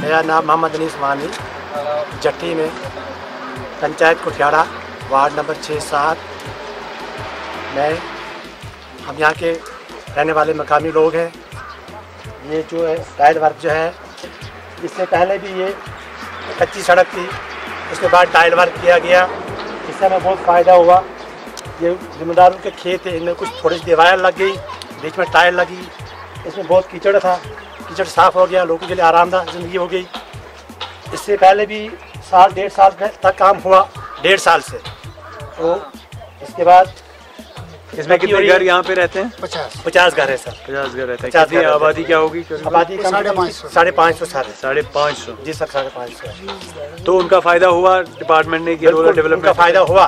मेरा नाम मोहम्मद अनीस वानी, जट्टी में, पंचायत कुठियाड़ा, वार्ड नंबर छः सात। मैं, हम यहाँ के रहने वाले मकामी लोग हैं। ये जो है, टाइल वर्क जो है, इससे पहले भी ये कच्ची सड़क थी, उसके बाद टाइल वर्क किया गया। इससे हमें बहुत फ़ायदा हुआ। ये जिम्मेदारों के खेत थे इनमें कुछ थोड़ी सी दीवार लग गई, बीच में टाइल लगी, इसमें बहुत कीचड़ था। कीचड़ साफ़ हो गया लोगों के लिए आरामदायक ज़िंदगी हो गई। इससे पहले भी साल डेढ़ साल तक काम हुआ डेढ़ साल से। तो इसके बाद इसमें कितने घर यहाँ पे रहते हैं? पचास। पचास घर है सर। पचास घर रहते हैं। कितनी। आबादी क्या होगी? आबादी साढ़े पाँच सौ। साढ़े पाँच सौ सारे साढ़े पाँच सौ। जी सर साढ़े पाँच सौ। तो उनका फ़ायदा हुआ डिपार्टमेंट ने कि डेवलपमेंट उनका फ़ायदा हुआ।